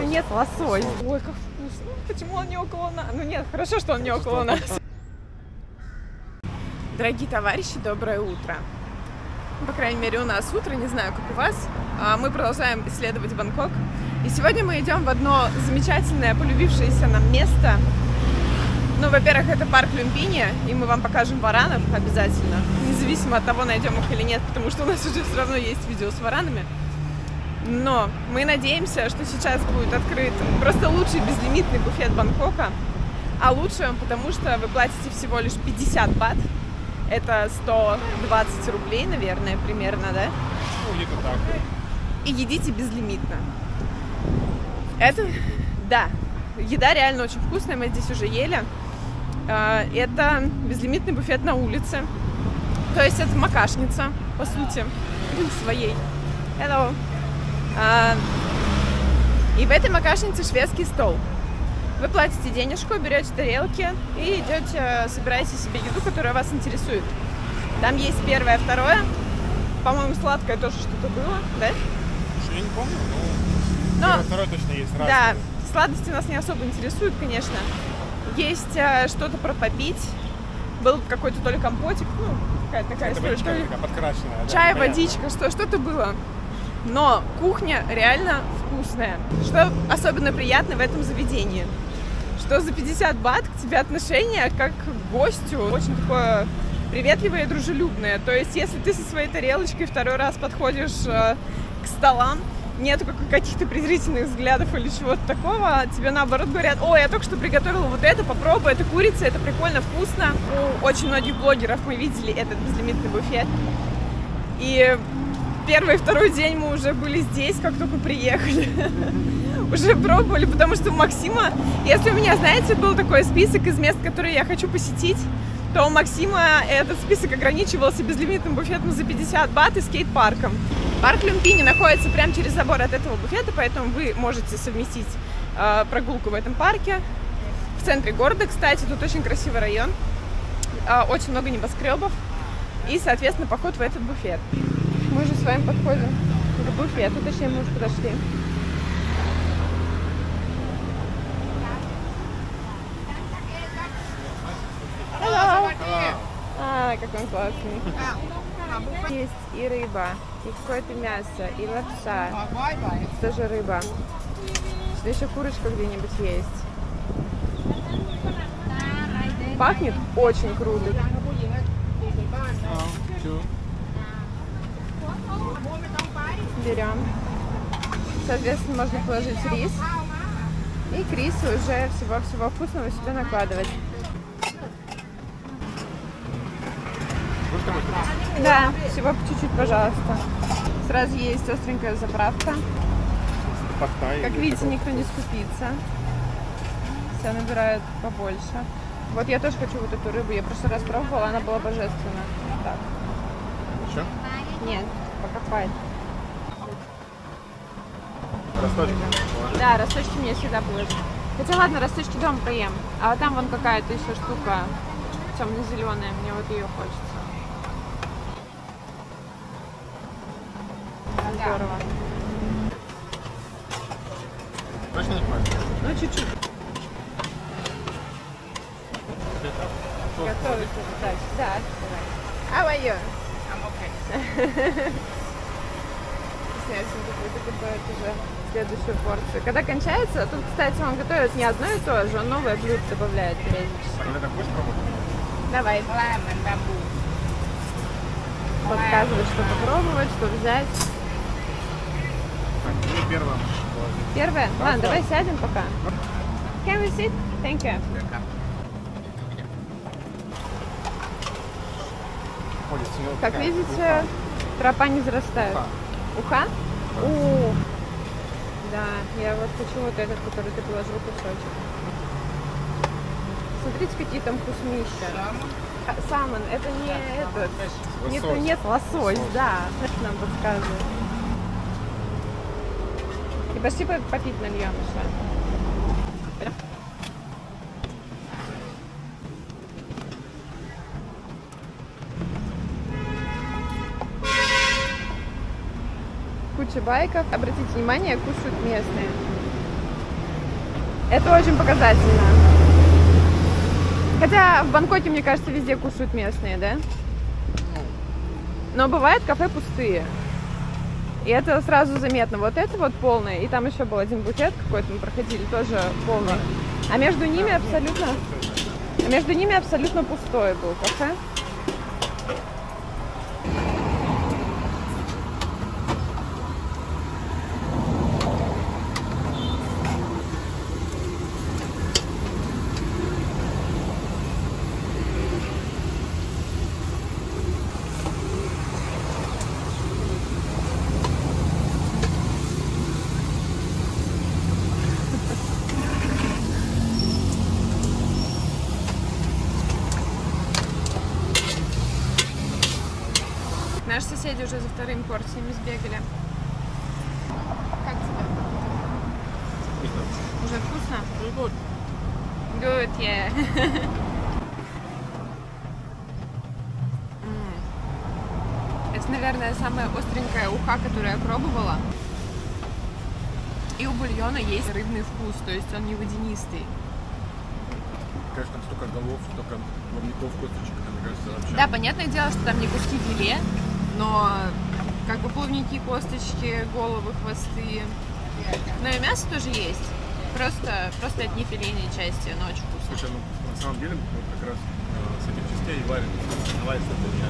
Ну нет, лосось. Ой, как вкусно. Почему он не около нас? Ну нет, хорошо, что он не около нас. Дорогие товарищи, доброе утро. По крайней мере, у нас утро, не знаю, как у вас. А Мы продолжаем исследовать Бангкок. И сегодня мы идем в одно замечательное, полюбившееся нам место. Ну, во-первых, это парк Люмпини, и мы вам покажем варанов обязательно, независимо от того, найдем их или нет, потому что у нас уже все равно есть видео с варанами. Но мы надеемся, что сейчас будет открыт просто лучший безлимитный буфет Бангкока. А лучше он, потому что вы платите всего лишь 50 бат. Это 120 рублей, наверное, примерно, да? Ну, где-то так. И едите безлимитно. Это, да, еда реально очень вкусная, мы здесь уже ели. А, Это безлимитный буфет на улице. То есть это макашница, по сути, своей. Hello. А, И в этой макашнице шведский стол. Вы платите денежку, берете тарелки и идете, собираете себе еду, которая вас интересует. Там есть первое, второе. По-моему, сладкое тоже что-то было, да? Слушай, я не помню, но... Но- второй точно есть. Да, разные. сладости нас не особо интересуют, конечно. Есть э, что-то про попить. Был какой-то то ли компотик, ну, какая-то такая Это история, водичка ли подкрашенная. да, чай, понятно. водичка, что, что-то было. Но кухня реально вкусная. Что особенно приятно в этом заведении? Что за 50 бат к тебе отношение как к гостю очень такое приветливое и дружелюбное. То есть, если ты со своей тарелочкой второй раз подходишь э, к столам, нету как- каких-то презрительных взглядов или чего-то такого, а тебе наоборот говорят, о, я только что приготовила вот это, попробуй, это курица, это прикольно, вкусно. У очень многих блогеров мы видели этот безлимитный буфет. И первый и второй день мы уже были здесь, как только приехали. Уже пробовали, потому что у Максима, если у меня, знаете, был такой список из мест, которые я хочу посетить, то у Максима этот список ограничивался безлимитным буфетом за 50 бат и скейт-парком. Парк Люмпини находится прямо через забор от этого буфета, поэтому вы можете совместить э, прогулку в этом парке. В центре города, кстати, тут очень красивый район, э, очень много небоскребов и, соответственно, поход в этот буфет. Мы же с вами подходим к буфету, точнее, мы уже подошли. Hello. А, как он классный. Есть и рыба, и какое-то мясо, и лапша. Тоже рыба. Что еще курочка где-нибудь есть. Пахнет очень круто. Берем. Соответственно, можно положить рис. И к рису уже всего-всего вкусного себе накладывать. Да, всего по чуть-чуть, пожалуйста. Сразу есть остренькая заправка. Как видите, никто не скупится. Все набирают побольше. Вот я тоже хочу вот эту рыбу. Я в прошлый раз пробовала, она была божественна. Так, Еще? нет, пока хватит. Росточки. Да, росточки мне всегда положат. Хотя ладно, росточки дома поем. А там вон какая-то еще штука темно-зеленая. Мне вот ее хочется. Здорово. Точно не понимаешь? Ну, чуть-чуть. Готовы дальше. Да, давай. How are you? I'm okay. Буду готовить уже следующую порцию. Когда кончается, тут, кстати, он готовит не одно и то же, он новое блюдо добавляет периодически. Когда так будешь пробовать? Давай. Подсказывай, что попробовать, что взять. Так, ну первое. Первое? Да, Ладно, да. давай сядем пока. Can we sit? Thank you. Как видите, тропа не зарастает. уха. Уха? У. Да, я вот хочу вот этот, который ты положил кусочек. Смотрите, какие там вкуснища. А, Салмон, это не этот. Нет, Лосось. нет, лосось, Лосось. да. Нам подсказывает. И почти по- попить нальем еще. Куча байков. Обратите внимание, кушают местные. Это очень показательно. Хотя в Бангкоке, мне кажется, везде кушают местные, да? Но бывает кафе пустые. И это сразу заметно. Вот это вот полное, и там еще был один буфет какой-то, мы проходили, тоже полный. А между ними абсолютно... А между ними абсолютно пустое был кафе. Наши соседи уже за вторыми порциями сбегали. Как тебе? Уже вкусно? Good. Good, yeah. М. Это, наверное, самая остренькая уха, которую я пробовала. И у бульона есть рыбный вкус, то есть он не водянистый. Конечно, там столько голов, столько плавников, косточек, мне кажется, вообще... Да, понятное дело, что там не куски филе, но как бы плавники, косточки, головы, хвосты. Но и мясо тоже есть. Просто, просто это не филейные части, но очень вкусно. Слушай, ну, на самом деле, вот как раз э, с этих частей и варят. Наварится это не...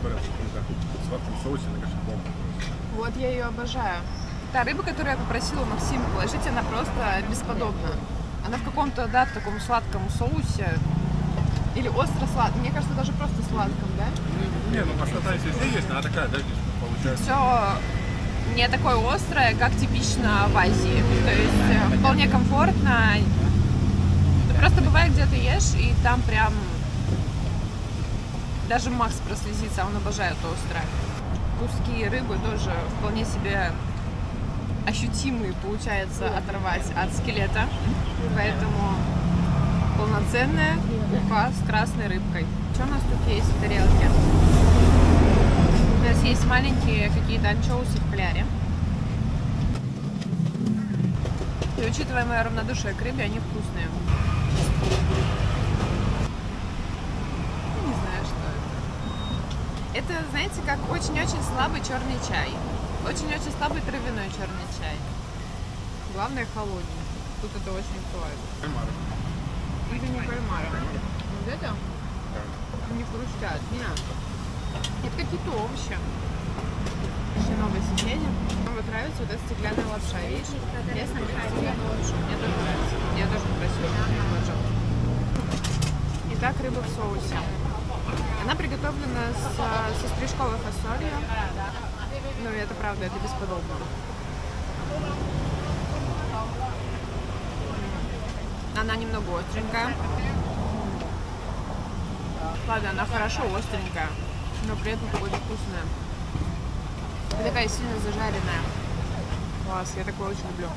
Говорят, в каком-то сладком соусе, конечно, бомба. Вот я ее обожаю. Та рыба, которую я попросила Максима положить, она просто бесподобна. Она в каком-то, да, в таком сладком соусе. Или остро-сладком. Мне кажется, даже просто сладком, да? Не, ну острота везде есть, но она такая, да, получается. Все не такое острое, как типично в Азии. То есть э, вполне комфортно. Просто бывает, где ты ешь, и там прям даже Макс прослезится, он обожает острое. Куски рыбы тоже вполне себе ощутимые получается оторвать от скелета. Поэтому полноценная уха с красной рыбкой. Что у нас тут есть в тарелке? У нас есть маленькие какие-то анчоусы в кляре. И учитывая мое равнодушие к рыбе, они вкусные. Не знаю, что это. Это, знаете, как очень-очень слабый черный чай. Очень-очень слабый травяной черный чай. Главное холодный. Тут это очень стоит. Это не кальмары. Вот это? Не хрустят, нет. Это какие-то овощи. Еще новые соседи. Мне нравится вот эта стеклянная лапша, видишь? Стеклянную лапшу. Мне тоже нравится. Я тоже попросила. Тоже. Итак, рыба в соусе. Она приготовлена с, со стрижковой фасолью. Ну, это правда, это бесподобно. Она немного остренькая. Ладно, она хорошо остренькая, но при этом очень вкусная. И такая сильно зажаренная. Класс, я такое очень люблю.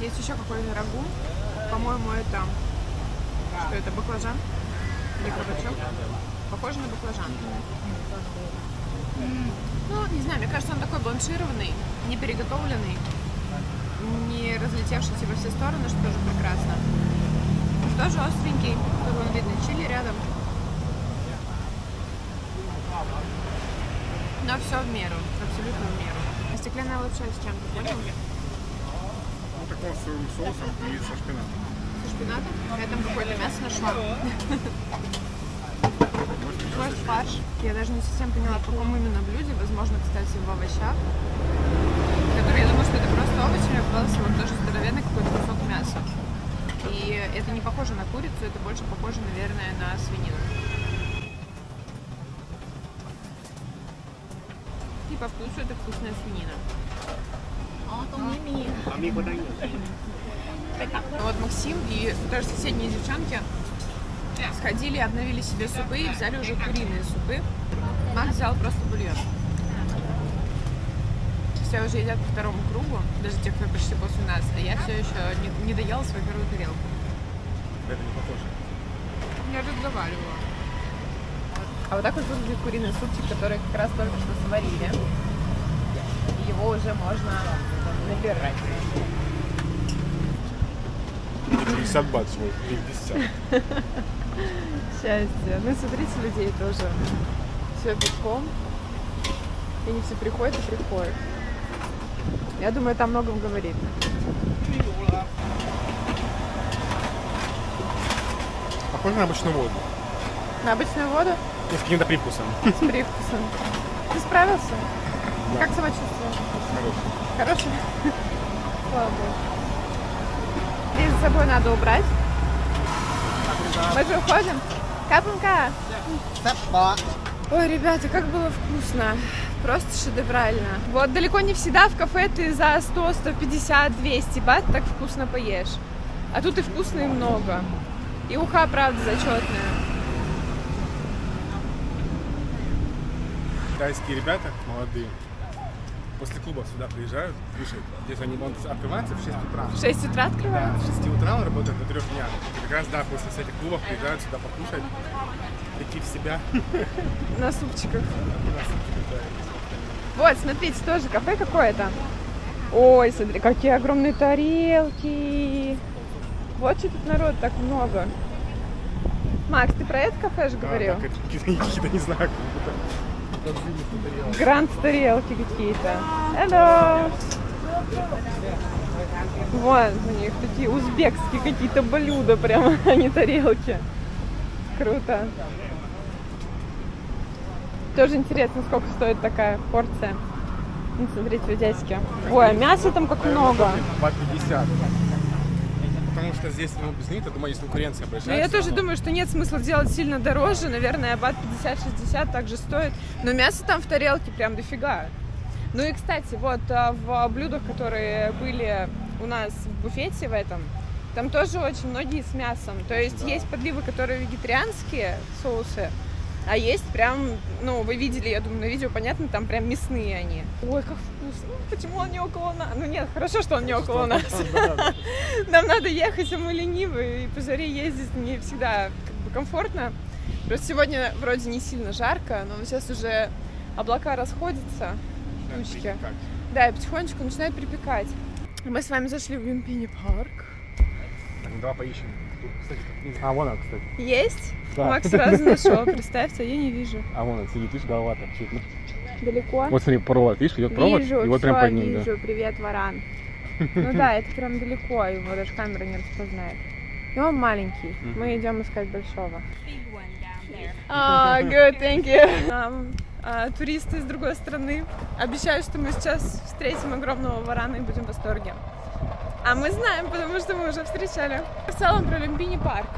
Есть еще какой-то рагу. По-моему, это... Что это, баклажан? Или кабачок? Похоже на баклажан. Ну, не знаю, мне кажется, он такой бланшированный, не переготовленный, не разлетевшийся во все стороны, что тоже прекрасно. Тоже остренький, как вон видно, чили рядом. Но все в меру, абсолютно в меру. А стеклянная лапша с чем, ты понял? Ну, такого с сырым соусом и со шпинатом. Со шпинатом? Я там какое-то мясо нашла. Может, фарш. Я даже не совсем поняла, в каком именно блюде. Возможно, кстати, в овощах. Который, я думаю, что это просто Опять у меня попался вот тоже здоровенный какой-то кусок мяса. И это не похоже на курицу, это больше похоже, наверное, на свинину. И по вкусу это вкусная свинина. А вот Максим и даже соседние девчонки сходили, обновили себе супы и взяли уже куриные супы. Мак взял просто бульон. Все уже едят по второму кругу, даже те, кто пришли после нас, а я все еще не, не доела свою первую тарелку. Это не похоже. Я разговаривала. А вот так вот выглядит куриный супчик, который как раз только что сварили. И его уже можно набирать. 50 бат свой, 50. Счастье. Ну, смотрите, людей тоже. Все битком. И не все приходят и приходят. Я думаю, это о многом говорит. Похоже на обычную воду. На обычную воду И с каким-то привкусом. с привкусом. Ты справился? Как самочувствие? Хороший. Хороший? Слава богу. Здесь за собой надо убрать. Мы же уходим. Капунка! Ой, ребята, как было вкусно. Просто шедеврально. Вот далеко не всегда в кафе ты за 100, 150, 200 бат так вкусно поешь. А тут и вкусно, и много. И уха, правда, зачетная. Тайские ребята, молодые, после клуба сюда приезжают, кушают. Здесь они он открывается в 6 утра. В 6 утра Да, открывают? с 6 утра он работает до 3 дня. И как раз, да, после всяких клубов приезжают сюда покушать, прийти в себя. На супчиках. Вот, смотрите, тоже кафе какое-то. Ой, смотри, какие огромные тарелки. Вот что тут народ так много. Макс, ты про это кафе же говорил? Да, да, какие-то, не знаю, Гранд тарелки какие-то. Hello! Вон у них такие узбекские какие-то блюда прямо, а не тарелки. Круто. Тоже интересно, сколько стоит такая порция. Ну, смотрите, видясики. Ой, а мяса там как много. По 50. Потому что здесь, ну, без них, я думаю, есть конкуренция большая. Ну, я тоже равно. думаю, что нет смысла делать сильно дороже. Наверное, бат 50-60 также стоит. Но мясо там в тарелке прям дофига. Ну и, кстати, вот а, в блюдах, которые были у нас в буфете в этом, там тоже очень многие с мясом. То есть есть подливы, которые вегетарианские соусы, а есть прям, ну, вы видели, я думаю, на видео понятно, там прям мясные они. Ой, как вкусно. Почему он не около нас? Ну нет, хорошо, что он не около нас. Нам надо ехать, а мы ленивые, и по жаре ездить не всегда как бы комфортно. Просто сегодня вроде не сильно жарко, но сейчас уже облака расходятся, Да, тучки. Да, и потихонечку начинает припекать. Мы с вами зашли в Люмпини парк. Так, ну, давай поищем. А, вон она, кстати. Есть? Да. Макс сразу нашел, представьте, а я не вижу. А вон она сидит, видишь, голова там чуть. Далеко? Вот смотри, провод, видишь, идет провод, вижу, и вот прям под ним, да. вижу, привет, варан. Ну да, это прям далеко, его даже камера не распознает. И он маленький. Мгм. Мы идем искать большого. А, good, thank you. Нам, а, туристы из другой страны обещают, что мы сейчас встретим огромного варана и будем в восторге. А мы знаем, потому что мы уже встречали. В целом про Люмбини парк.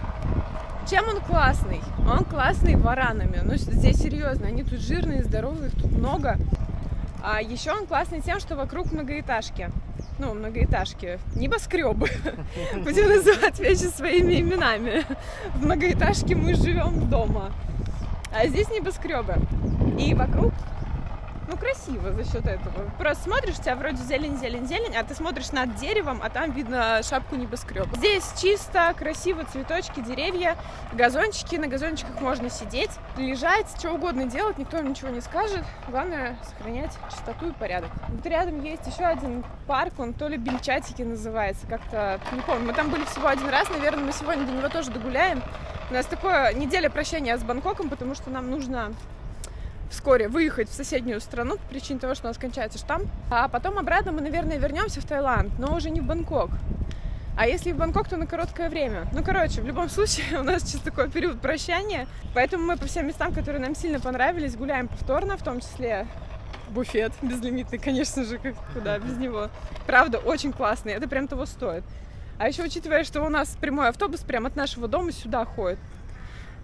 Чем он классный? Он классный варанами. Ну, здесь серьезно, они тут жирные, здоровые, их тут много. А еще он классный тем, что вокруг многоэтажки. Ну, многоэтажки. Небоскребы. Будем называть вещи своими именами. В многоэтажке мы живем дома. А здесь небоскребы. И вокруг красиво за счет этого. Просто смотришь, у тебя вроде зелень, зелень, зелень, а ты смотришь над деревом, а там видно шапку небоскреба. Здесь чисто, красиво, цветочки, деревья, газончики. На газончиках можно сидеть, лежать, что угодно делать, никто ничего не скажет. Главное сохранять чистоту и порядок. Вот рядом есть еще один парк, он то ли Бельчатики называется, как-то, не помню. Мы там были всего один раз, наверное, мы сегодня до него тоже догуляем. У нас такое неделя прощания с Бангкоком, потому что нам нужно вскоре выехать в соседнюю страну по причине того, что у нас кончается штамп. А потом обратно мы, наверное, вернемся в Таиланд, но уже не в Бангкок. А если в Бангкок, то на короткое время. Ну, короче, в любом случае, у нас сейчас такой период прощания. Поэтому мы по всем местам, которые нам сильно понравились, гуляем повторно, в том числе буфет безлимитный, конечно же, как куда без него. Правда, очень классный, это прям того стоит. А еще учитывая, что у нас прямой автобус прямо от нашего дома сюда ходит.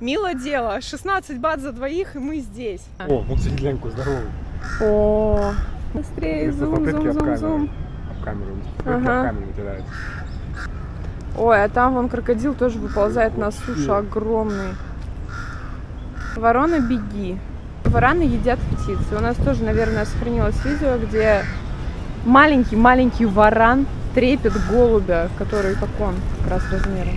Мило дело, 16 бат за двоих, и мы здесь. О, сидит Ленку, здоровый. О, быстрее, зум, зум, зум, зум. Об камеру. Ага. об камеру вытирает. Ой, а там вон крокодил тоже выползает на сушу, огромный. Ворона, беги. Вараны едят птицы. У нас тоже, наверное, сохранилось видео, где маленький-маленький варан трепет голубя, который как он, как раз размером.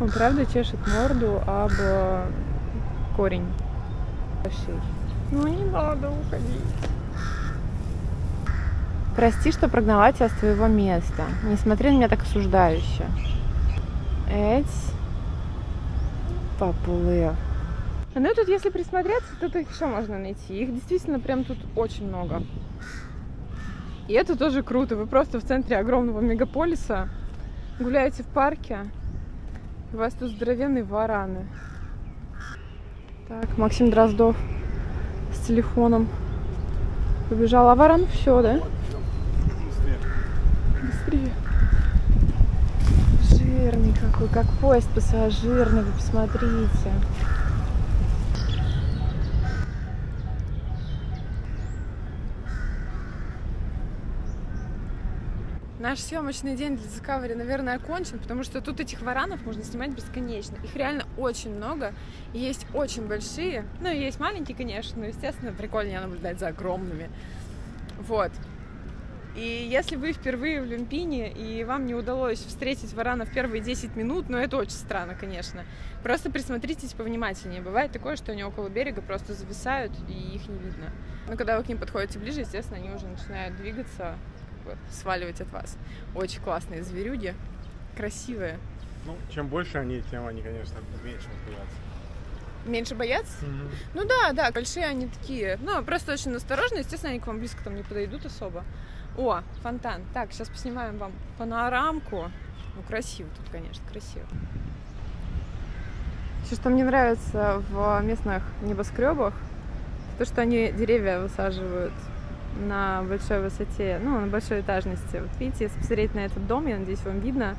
Он правда чешет морду об э, корень. Ну не надо уходить. Прости, что прогнала тебя с твоего места. Не смотри на меня так осуждающе. Эть. Поплыл. Ну и тут, если присмотреться, тут их еще можно найти. Их действительно прям тут очень много. И это тоже круто. Вы просто в центре огромного мегаполиса гуляете в парке. У вас тут здоровенные вараны. Так, Максим Дроздов с телефоном побежал. А варан все, да? Быстрее. Жирный какой, как поезд пассажирный, вы посмотрите. Наш съемочный день для Discovery, наверное, окончен, потому что тут этих варанов можно снимать бесконечно. Их реально очень много. Есть очень большие. Ну, и есть маленькие, конечно, но, естественно, прикольнее наблюдать за огромными. Вот. И если вы впервые в Люмпине, и вам не удалось встретить варана в первые 10 минут, ну это очень странно, конечно. Просто присмотритесь повнимательнее. Бывает такое, что они около берега просто зависают, и их не видно. Но когда вы к ним подходите ближе, естественно, они уже начинают двигаться, сваливать от вас. Очень классные зверюги, красивые. Ну, чем больше они, тем они, конечно, меньше боятся. Меньше боятся? Mm-hmm. Ну да, да, большие они такие. Ну, просто очень осторожно. Естественно, они к вам близко там не подойдут особо. О, фонтан. Так, сейчас поснимаем вам панорамку. Ну, красиво тут, конечно, красиво. Все, что мне нравится в местных небоскребах, то, что они деревья высаживают на большой высоте, ну, на большой этажности. Вот видите, если посмотреть на этот дом, я надеюсь, вам видно,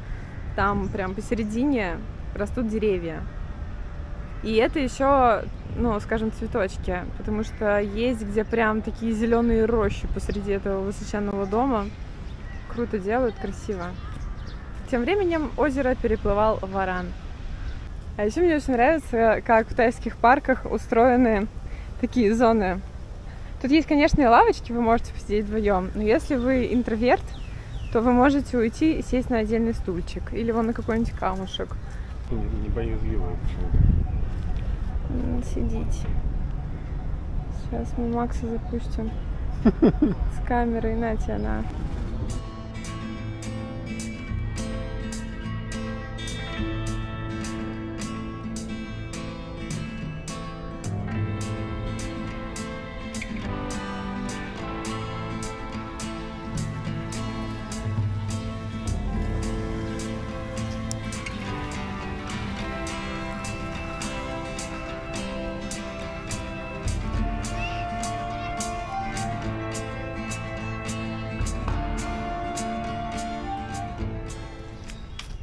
там прям посередине растут деревья. И это еще, ну, скажем, цветочки, потому что есть где прям такие зеленые рощи посреди этого высоченного дома. Круто делают, красиво. Тем временем озеро переплывал варан. А еще мне очень нравится, как в тайских парках устроены такие зоны Тут есть, конечно, и лавочки, вы можете посидеть вдвоем, но если вы интроверт, то вы можете уйти и сесть на отдельный стульчик или вон на какой-нибудь камушек. Не, не боязливо Сидите. Сейчас мы Макса запустим с камерой. Нате она.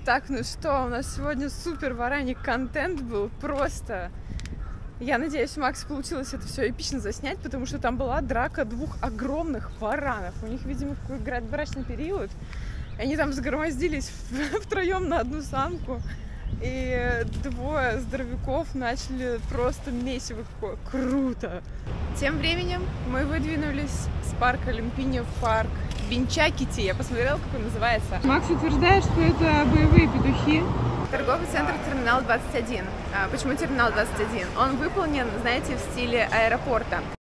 Так, ну что, у нас сегодня супер вараний контент был, просто. Я надеюсь, у Макса получилось это все эпично заснять, потому что там была драка двух огромных варанов. У них, видимо, какой брачный период. И они там сгромоздились втроем на одну самку. И двое здоровяков начали просто месиво какое. Круто! Тем временем мы выдвинулись с парка Люмпини в парк Бенчакити. Я посмотрела, как он называется. Макс утверждает, что это боевые петухи. Торговый центр Терминал 21. А, почему Терминал 21? Он выполнен, знаете, в стиле аэропорта.